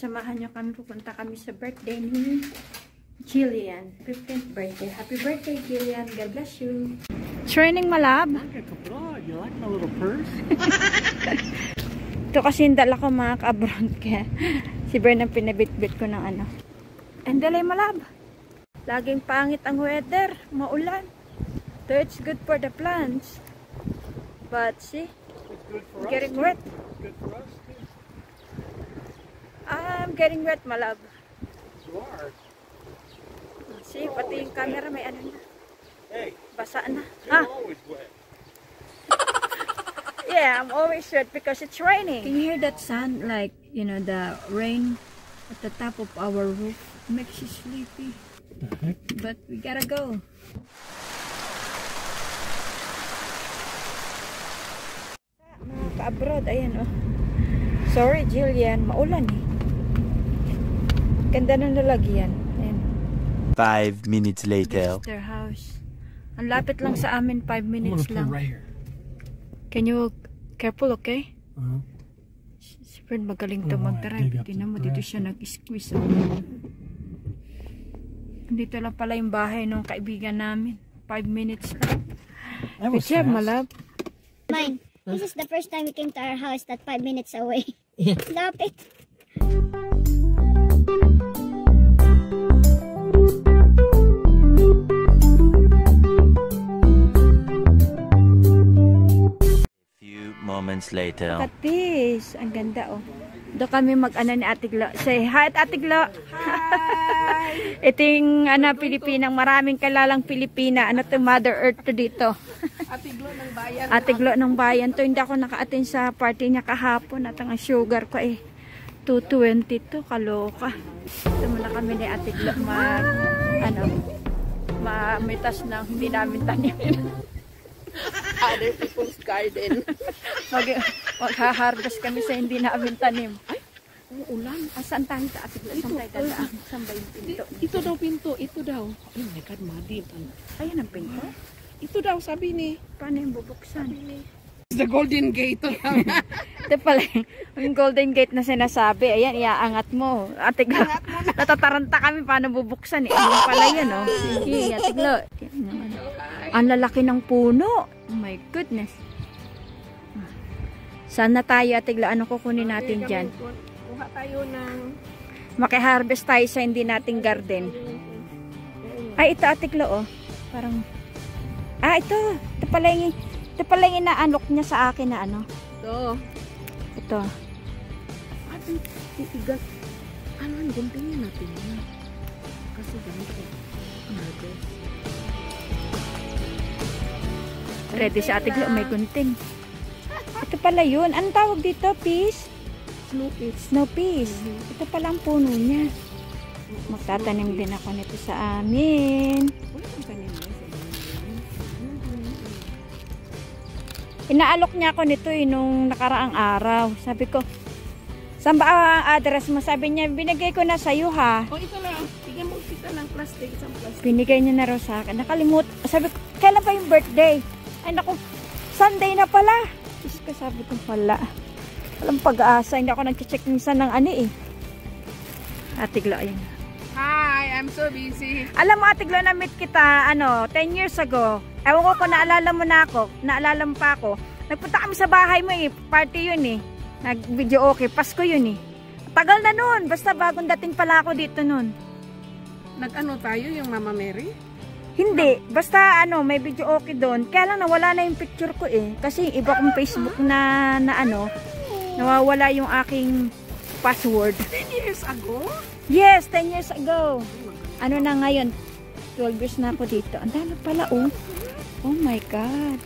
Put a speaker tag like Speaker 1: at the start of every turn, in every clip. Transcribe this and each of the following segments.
Speaker 1: samahan nyo kami. Pupunta kami sa birthday ni Jillian. 15th birthday. Happy birthday, Jillian. God bless you. Training malab.
Speaker 2: Abroad, you like my little purse?
Speaker 1: Ito kasi yung dala ko mga ka-abroad kaya si Bern ang pinabitbit ko ng ano. And dalay malab. Laging pangit ang weather. Maulan. So it's good for the plants. But see,
Speaker 2: It's good for us.
Speaker 1: getting
Speaker 2: too.
Speaker 1: wet.
Speaker 2: Good for us.
Speaker 1: I'm getting wet malab.
Speaker 2: You are.
Speaker 1: See, pati yung camera may ano na.
Speaker 2: Hey,
Speaker 1: Basa na.
Speaker 2: you're
Speaker 1: Ah,
Speaker 2: always wet.
Speaker 1: yeah, I'm always wet because it's raining. Can you hear that sound? Like, you know, the rain at the top of our roof makes you sleepy. But we gotta go. Mga ka-abroad, ayan oh. Sorry, Jillian, maulan eh. Ganda ng lalagyan. Ayan.
Speaker 3: Five minutes later.
Speaker 1: This is their house. Ang lapit lang sa amin, 5 minutes lang.
Speaker 2: right here.
Speaker 1: Can you careful, okay?
Speaker 2: Uh-huh.
Speaker 1: Si Fred magaling to
Speaker 2: Oh,
Speaker 1: mag-drive.
Speaker 2: dig up
Speaker 1: Tingnan mo, dito siya nag-squeeze. Oh. Dito lang pala yung bahay ng kaibigan namin. 5 minutes lang. Good
Speaker 2: was
Speaker 1: job, malab.
Speaker 4: Mine. This is the first time we came to our house that five minutes away.
Speaker 2: Yeah.
Speaker 4: Lapit.
Speaker 3: Moments later.
Speaker 1: Katis. Ang ganda, oh. Doon kami mag-ano ni Ate Glo. Say hi at Ate Glo. Hi! Ito yung ano, Pilipinang maraming kalalang Pilipina. Ano to, Mother Earth to dito. Ate Glo ng bayan. Ate Glo ng bayan to. Hindi ako naka-attend sa party niya kahapon. At ang sugar ko eh. 220 to. Kaloka. Ito muna kami ni Ate Glo mag, ano, mamitas ng hindi namin tanimin.
Speaker 5: other people's garden.
Speaker 1: mag magha-harvest kami sa hindi namin tanim. Ay, ulan. Ah, saan tayo sa ating saan tayo dadaan? Saan ba yung pinto?
Speaker 5: Ito daw pinto, ito daw. Oh my God, Madi.
Speaker 1: Ayan ang pinto.
Speaker 5: Ito daw, sabi ni.
Speaker 1: Paano yung bubuksan?
Speaker 5: The Golden Gate.
Speaker 1: Ito pala yung- golden gate na sinasabi. Ayan, iaangat mo. Atiglo. Natataranta kami paano bubuksan eh. Ayan pala yan, oh. Sige, atiglo. Yan yung ano. Ang lalaki ng puno. Oh my goodness. Saan na tayo, atiglo? Ano kukunin natin dyan?
Speaker 5: Kuha tayo ng...
Speaker 1: Makiharvest tayo sa hindi nating garden. Ay, ito atiklo, oh. Parang, ah, ito. Ito pala yung, ito pala yung inaanok niya sa akin na ano.
Speaker 5: Ito.
Speaker 1: Ito.
Speaker 5: Ate, titigas. Ano, ang guntingin natin. Kasi ganito. Harvest.
Speaker 1: Ready si atiklo, may gunting. Ito pala yun. Anong tawag dito? Peas?
Speaker 5: Snoopy.
Speaker 1: Snow peas. Ito pala ang puno niya. Magtatanim din ako nito sa amin.
Speaker 5: Sa
Speaker 1: Inaalok niya ako nito eh, nung nakaraang araw. Sabi ko, saan ba ang address mo? Sabi niya, binigay ko na sa'yo ha.
Speaker 5: Oh, ito lang. Bigyan mo kita ng plastic. Isang plastic.
Speaker 1: Binigay niya na raw sa akin. Nakalimut. Sabi ko, kailan pa yung birthday? Ay naku, Sunday na pala. Diyos ko, sabi ko, wala. Walang pag-asa. Hindi ako nag-check minsan ng ano eh. Atiglo, ayun.
Speaker 5: Hi, I'm so busy.
Speaker 1: Alam mo, Atiglo, na-meet kita, ano, 10 years ago. Ewan ko kung naalala mo na ako. Naalala mo pa ako. Nagpunta kami sa bahay mo eh. Party yun eh. Nag-video okay. Pasko yun eh. Tagal na nun. Basta bagong dating pala ako dito nun.
Speaker 5: Nag-ano tayo, yung Mama Mary?
Speaker 1: Hindi. Basta ano, may video okay doon. Kaya lang nawala na yung picture ko eh. Kasi yung iba kong Facebook na, na ano, nawawala yung aking password.
Speaker 5: 10 years ago?
Speaker 1: Yes, 10 years ago. Ano na ngayon? 12 years na ako dito. Ang dami pala oh. Oh my God.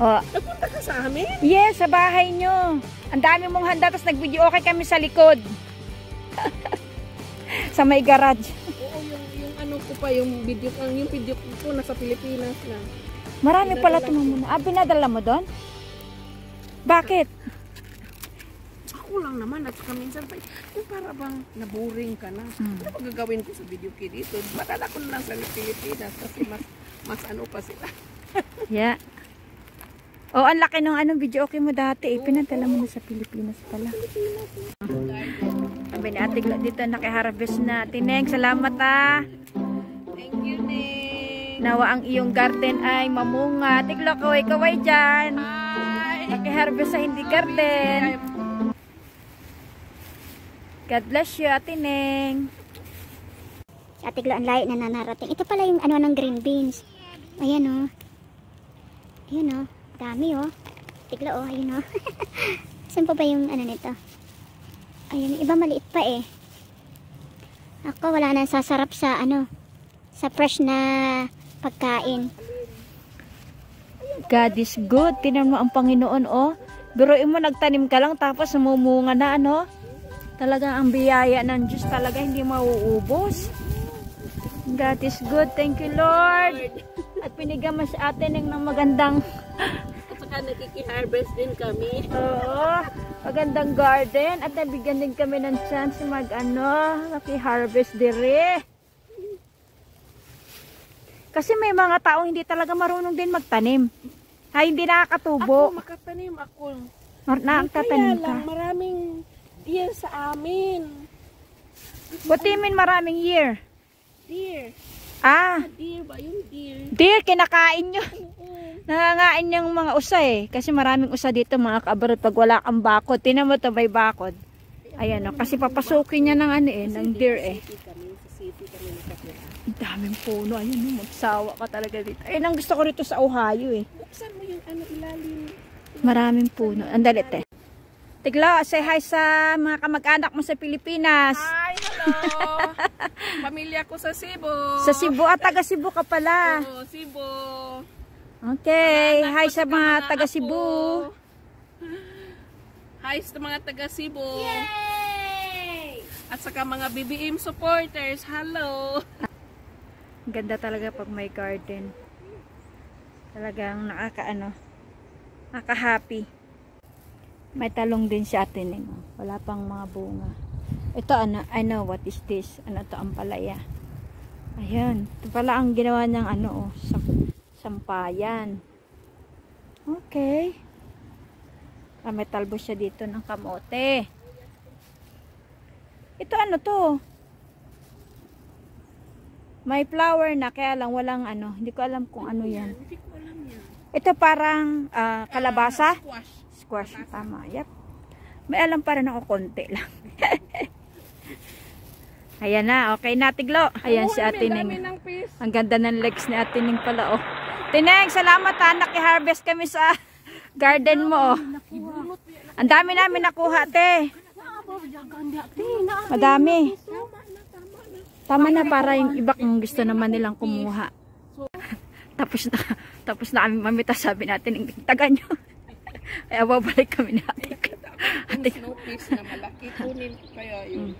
Speaker 1: Oh,
Speaker 5: Nagpunta ka sa amin?
Speaker 1: yes, sa bahay nyo. Ang dami mong handa, tapos nag-video okay kami sa likod. sa may garage.
Speaker 5: Pa, yung video, ang yung video ko nasa Pilipinas na.
Speaker 1: Marami pala tumamuna. Ah, pinadala mo doon? Bakit?
Speaker 5: Ako lang naman at saka minsan pa, yung para bang naboring ka na.
Speaker 1: Hmm.
Speaker 5: Ano gagawin ko sa video kay dito? Madala ko na lang sa Pilipinas kasi mas, mas ano pa sila.
Speaker 1: Yeah. Oh, ang laki ng anong video okay mo dati eh. Pinadala mo na sa Pilipinas pala. Sabi ni Ate dito nakiharvest na. Tineng, salamat ah.
Speaker 5: Thank you, Ning.
Speaker 1: Nawa ang iyong garden ay mamunga. Ate Glo, kaway-kaway dyan.
Speaker 5: Hi.
Speaker 1: Nakiharvest sa hindi garden. God bless you, Ate Neng.
Speaker 4: Si Ate Glo, ang layo na nanarating. Ito pala yung ano ng green beans. Ayan oh. Ayan oh. Dami oh. Ate Glo oh. Ayun oh. Saan pa ba yung ano nito? Ayun. Iba maliit pa eh. Ako wala nang sasarap sa ano. Sa fresh na pagkain.
Speaker 1: God is good. Tinan mo ang Panginoon, oh. Biruin mo, nagtanim ka lang, tapos namumunga na, ano? Talaga ang biyaya ng Diyos talaga hindi mauubos. God is good. Thank you, Lord. At pinigyan mo sa atin ng magandang,
Speaker 5: At saka nakiki-harvest din kami.
Speaker 1: oo, magandang garden. At nabigyan din kami ng chance mag, ano, maki-harvest dire. Kasi may mga taong hindi talaga marunong din magtanim. Ay, hindi nakakatubo.
Speaker 5: Ako makatanim ako.
Speaker 1: Mar- nakakatanim ka.
Speaker 5: lang, maraming deer sa amin.
Speaker 1: Butimin maraming year.
Speaker 5: Deer.
Speaker 1: Ah,
Speaker 5: Deer ba? Yung deer.
Speaker 1: dear, kinakain nyo.
Speaker 5: Oo.
Speaker 1: Nangangain yung mga usa eh. Kasi maraming usa dito mga kabarot pag wala kang bakod. Tinan mo to may bakod. Ayan o. Kasi papasukin niya ng ano eh, ng deer eh.
Speaker 5: City kami. Sa city kami nakatira.
Speaker 1: Ang daming puno. Ayun magsawa ka talaga dito. Ayun ang gusto ko rito sa Ohio eh.
Speaker 5: Buksan mo yung ano ilalim.
Speaker 1: Maraming puno. Ang dalit eh. Tiglo, say hi sa mga kamag-anak mo sa Pilipinas.
Speaker 5: Hi, hello. Pamilya ko sa Cebu.
Speaker 1: Sa Cebu at taga Cebu ka pala.
Speaker 5: Oo, Cebu.
Speaker 1: Okay,
Speaker 5: Anak
Speaker 1: hi sa mga taga. Cebu.
Speaker 5: Hi sa mga taga Cebu. At saka mga BBM supporters. Hello.
Speaker 1: Ganda talaga pag may garden. Talagang nakakaano, nakaka-happy. May talong din si Ate Ning. oh. Wala pang mga bunga. Ito ano, I know what is this. Ano to ang palaya. Ayan. Ito pala ang ginawa niyang ano oh, sam- sampayan. Okay. Ah, may talbos siya dito ng kamote. Ito ano to? May flower na kaya lang walang ano, hindi ko alam kung ano yan.
Speaker 5: Hindi ko alam yan.
Speaker 1: Ito parang ah, kalabasa.
Speaker 5: Squash.
Speaker 1: Squash, tama. Yep. May alam pa rin ako konti lang. Ayan na, okay na, Tiglo. Ayan si Ate
Speaker 5: Ang
Speaker 1: Ning. ganda ng legs ni Ate Ning pala, oh. Tineng, salamat ha. Naki-harvest kami sa garden mo, oh. Ang dami namin nakuha, te. Madami. Tama na para yung iba kung gusto naman nilang kumuha. tapos na, tapos na kami mamita sabi natin, taga nyo. Ay, babalik kami na ate.
Speaker 5: Yung snow fish na malaki. Kunin ko kaya yun.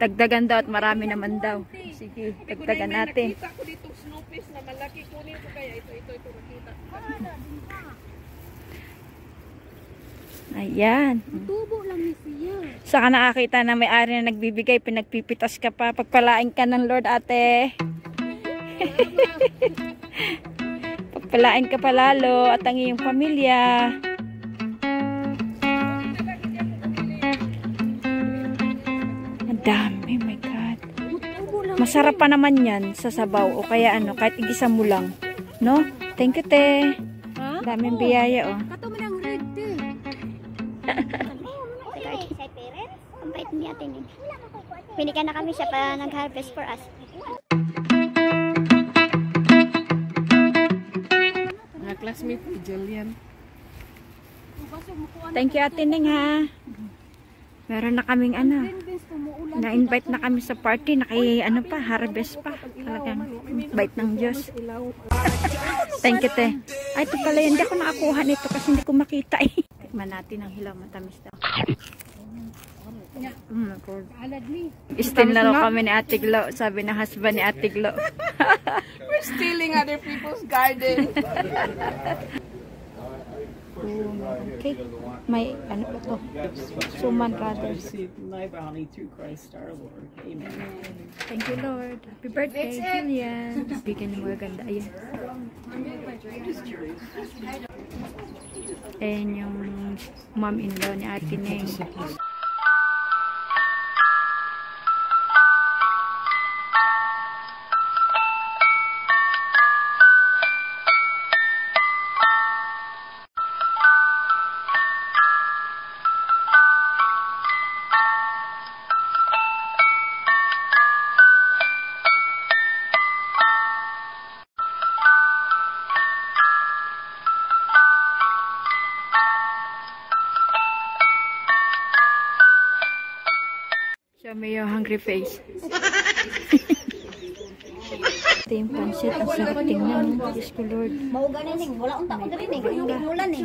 Speaker 1: Dagdagan daw at marami naman daw. Sige, dagdagan natin.
Speaker 5: Nakita ko dito snow fish na malaki. Kunin ko kaya ito, ito, ito. Nakita ko.
Speaker 1: Ayan.
Speaker 5: Tubo lang ni siya.
Speaker 1: Saka nakakita na may-ari na nagbibigay, pinagpipitas ka pa. Pagpalain ka ng Lord, ate. Pagpalain ka pa lalo at ang iyong pamilya. Ang dami, my God. Masarap pa naman yan sa sabaw o kaya ano, kahit igisa mo lang. No? Thank you, te. Daming biyaya, oh.
Speaker 4: Sa parents, ang bait ni ate ni. Binigyan na kami siya pa nag-harvest for us.
Speaker 5: Mga classmate ni Julian.
Speaker 1: Thank you, Ate Ning, ha. Meron na kaming ano. Na-invite na kami sa party. Naki, ano pa, harvest pa. Talagang bait ng Diyos. Thank you, te. Ay, ito pala yun. Hindi ako nakakuha nito kasi hindi ko makita eh. Tikman natin ang hilaw matamis daw. Mm. Istin na kami ni Ate Glo. Sabi ng husband ni Ate Glo.
Speaker 5: We're stealing other people's garden.
Speaker 1: okay. May, ano ba to? Suman rather.
Speaker 2: Receive my bounty through Christ our Lord. Amen.
Speaker 1: Thank you, Lord. Happy birthday, Julian. Bigyan mo ganda. Ayan. Ayan yung mom-in-law ni Ate Neng. Angry face. Ito yung pansit. Ang sarap tingnan. no? Diyos ko Lord.
Speaker 6: Mauganin eh. Wala akong takot rin eh. Mulan eh.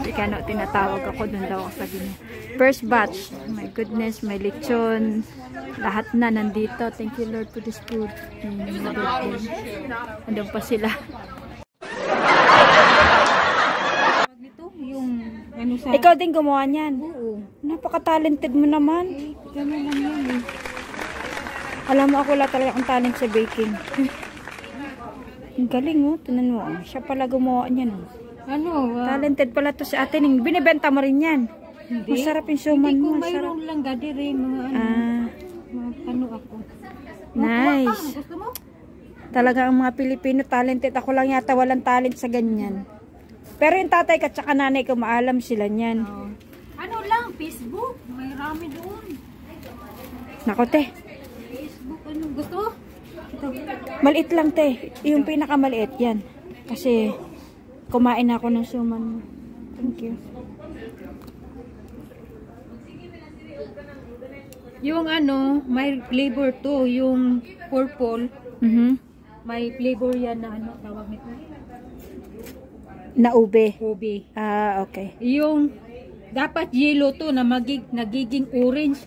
Speaker 1: Si Kano, tinatawag ako dun daw ako sa ganyan. First batch. My goodness, may lechon. Lahat na nandito. Thank you Lord for this food. Mm, Andun pa sila.
Speaker 7: Ano sa...
Speaker 1: Ikaw din gumawa niyan.
Speaker 7: Oo.
Speaker 1: Napaka-talented mo naman.
Speaker 7: Ganun lang yan eh.
Speaker 1: Alam mo ako wala talaga ang talent sa baking. Ang galing oh. Tinan mo. oh. Siya pala gumawa niyan. Oh.
Speaker 7: Ano? ah,
Speaker 1: Talented pala to si ate Ning. Binibenta mo rin yan.
Speaker 7: hindi.
Speaker 1: Masarap yung suman
Speaker 7: Hindi ko
Speaker 1: mo.
Speaker 7: Mayroon lang gadi rin mga ano.
Speaker 1: Ah,
Speaker 7: mga ano ako.
Speaker 1: nice.
Speaker 7: Gusto mo?
Speaker 1: Talaga ang mga Pilipino talented. Ako lang yata walang talent sa ganyan. Pero yung tatay ka tsaka nanay ko maalam sila niyan.
Speaker 7: Oo. Ano lang, Facebook. May rami doon.
Speaker 1: Nako te.
Speaker 7: Facebook, ano. Gusto mo? Ito.
Speaker 1: Maliit lang te. Yung pinakamaliit yan. Kasi kumain ako ng suman mo. Thank you.
Speaker 7: Yung ano, may flavor to. Yung purple.
Speaker 1: Mhm.
Speaker 7: May flavor yan na ano, tawag nito.
Speaker 1: Na ube.
Speaker 7: Kobe.
Speaker 1: Ah, okay.
Speaker 7: Yung dapat yellow to na magig, nagiging orange.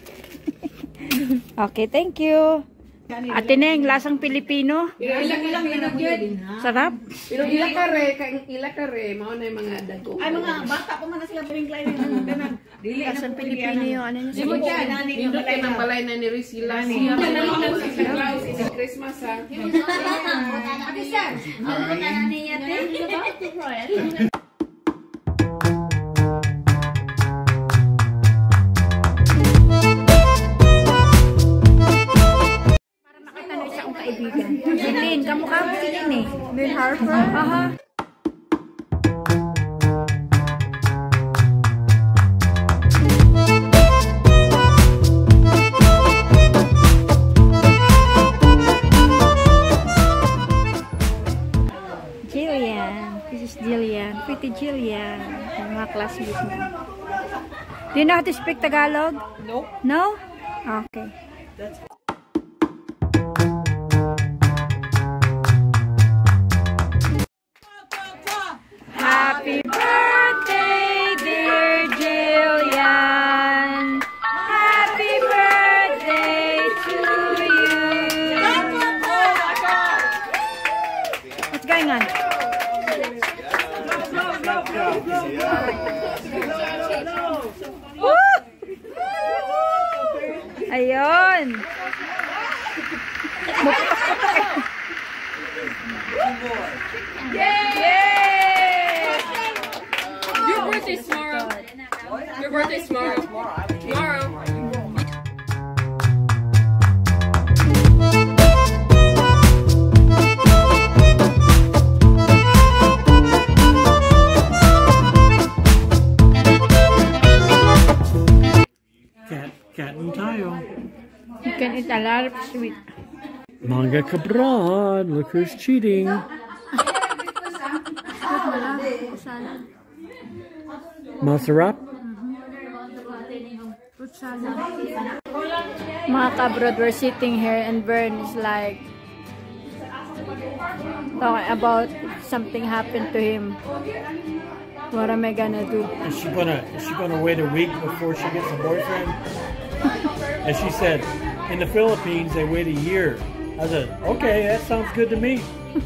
Speaker 1: Okay, thank you. Ate Neng, lasang Pilipino.
Speaker 7: Ilang-ilang yan
Speaker 1: Sarap.
Speaker 5: Pero ila ka re, ila ka re, mao na yung mga dago. Ay mga bata pa man sila pring klay na Dili
Speaker 1: Lasang Pilipino yung ano niya.
Speaker 5: Mo dyan, nindot kay nang balay na ni Risila ni. Sa Christmas ha.
Speaker 1: Nakita na Jillian. Yung mga classmates mo. Do you know how to speak Tagalog?
Speaker 5: No.
Speaker 1: No? Okay. Happy birthday, Yay!
Speaker 8: Your birthday's tomorrow. Your birthday's tomorrow.
Speaker 1: You can eat a lot of sweet.
Speaker 9: Manga Cabron, look who's cheating. Masarap? Mm-hmm.
Speaker 1: Mga kabrod, we're sitting here and Bern is like talking about something happened to him. What am I gonna do?
Speaker 9: Is she gonna is she gonna wait a week before she gets a boyfriend? and she said, in the Philippines they wait a year. I said, okay, that sounds good to me.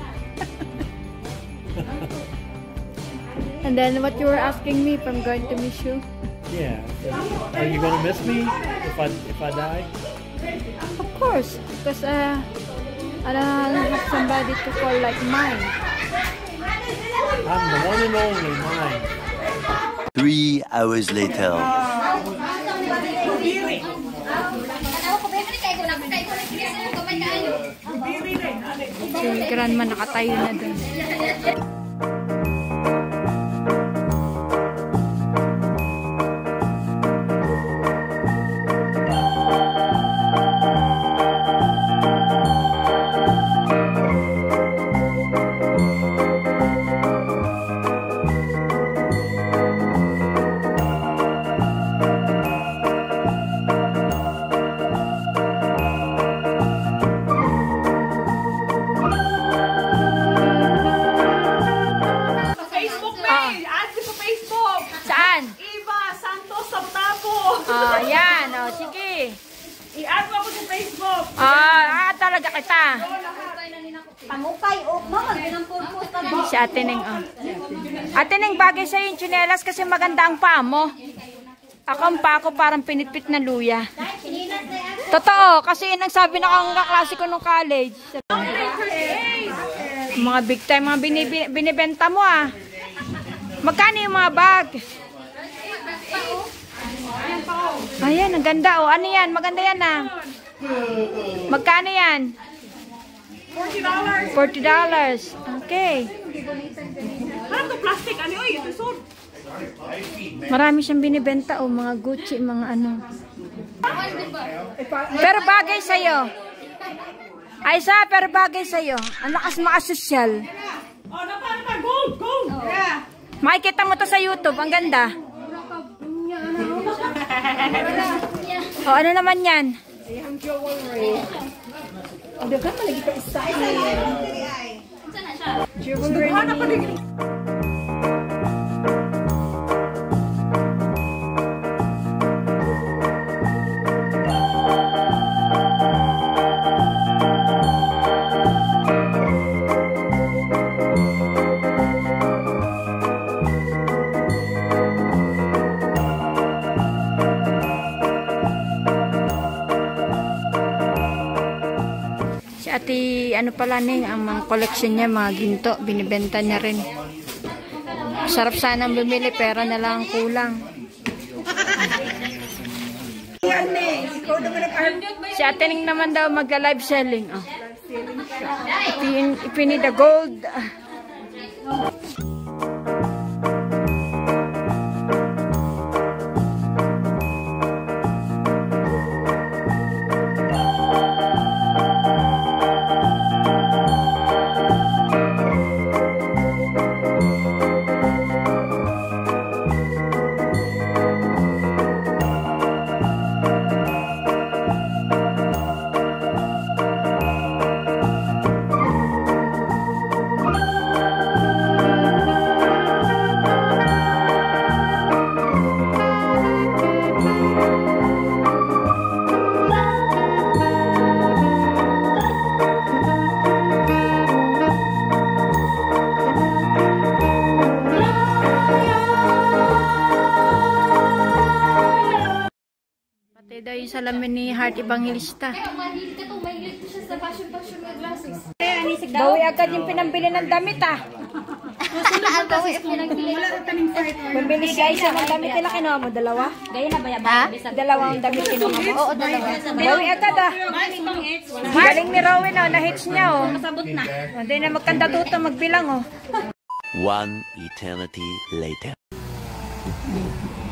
Speaker 1: And then what you were asking me if I'm going to miss you?
Speaker 9: Yeah. Are you gonna miss me if I if I die?
Speaker 1: Of course, because uh, I don't have somebody to call like mine.
Speaker 9: I'm the one and only mine.
Speaker 3: Three hours later.
Speaker 1: Yung grandma nakatayo na doon. Tsinelas kasi maganda ang paa mo. Ako ang paa ko parang pinitpit na luya. Totoo, kasi yun ang sabi na kang kaklase ko nung college. Mga big time, mga binibi- binibenta mo ah. Magkano yung mga bag? Ayan, ang ganda oh. Ano yan? Maganda yan ah. Magkano yan? $40. $40. Okay.
Speaker 2: Parang to plastic. Ano yun? Ito sod.
Speaker 1: Marami siyang binibenta o mga Gucci, mga ano. Pero bagay sa'yo. Ay sa, pero bagay sa'yo. Ang lakas.
Speaker 2: Oh, pa? Gold! Yeah.
Speaker 1: Makikita mo to sa YouTube. Ang ganda. O ano naman yan? Si ate, ano pala ning, ang mga collection niya, mga ginto, binibenta niya rin. Sarap sanang bumili, pero na lang ang kulang. Si ate ning naman daw magla-live selling. Oh. Ipin, ipini the gold. Heart Evangelista.
Speaker 7: Mahilig ka to, mahilig ko siya sa fashion-fashion na glasses.
Speaker 1: Bawi agad yung pinambili ng damit ah. Bumili guys siya ng damit nila kinuha mo. Dalawa? Gaya na ba yan? Dalawa ang damit kinuha mo? Oo, dalawa. Bawi agad ah. Galing ni Rowan oh. Na-hits niya oh. Masabot na. Hindi na magkandatuto magbilang oh.
Speaker 3: One eternity later.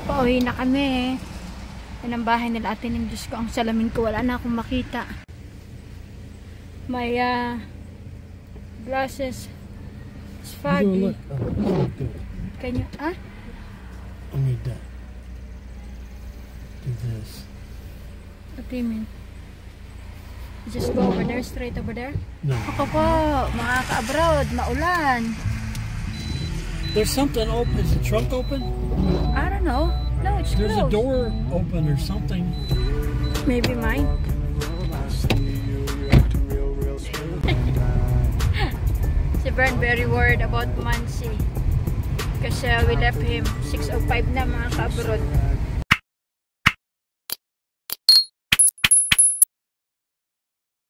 Speaker 1: Pauwi na kami eh. Yan ang bahay nila atin ng Diyos ko. Ang salamin ko wala na akong makita. May ah, glasses. It's foggy. Can you, ah?
Speaker 9: I need that. Do this.
Speaker 1: What do you mean? Just go over there, straight over there?
Speaker 9: No.
Speaker 1: Ako po, mga ka-abroad, maulan.
Speaker 9: There's something open. Is the trunk open?
Speaker 1: I don't know. No, it's
Speaker 9: There's a door open or something.
Speaker 1: Maybe mine. si Bern very worried about Mansi. Kasi we left him 6.05 na mga ka-abroad.